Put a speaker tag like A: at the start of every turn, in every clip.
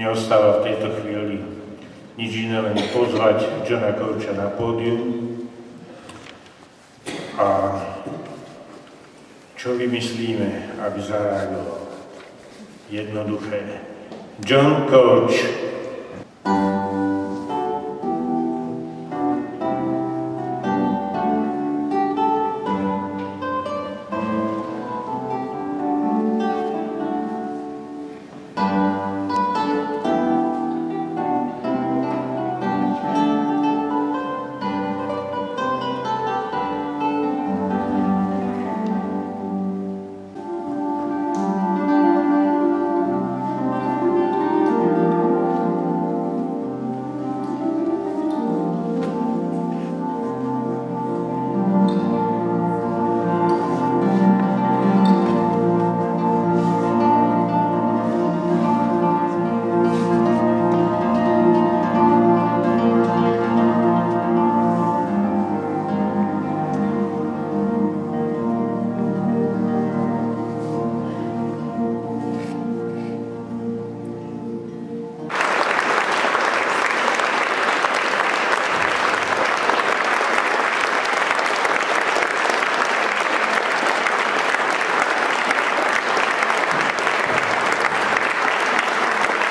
A: neostáva v tejto chvíli nič iné, len pozvať Johna Korča na pódium a čo vymyslíme, aby zareagoval. Jednoduché. John Coach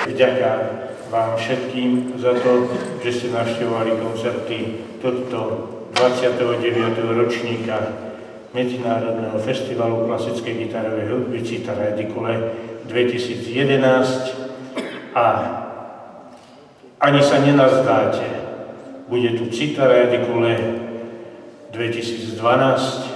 A: vďaka vám všetkým za to, že ste navštevovali koncerty tohto 29. ročníka Medzinárodného festivalu klasickej gitarovej hudby Citara Edikule 2011 a ani sa nenazdáte, bude tu Citara Edikule 2012